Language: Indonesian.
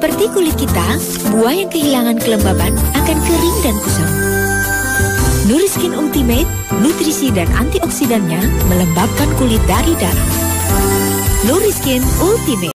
Seperti kulit kita, buah yang kehilangan kelembaban akan kering dan kusam. Nuriskin Ultimate, nutrisi dan antioksidannya melembabkan kulit dari dalam. Nuriskin Ultimate.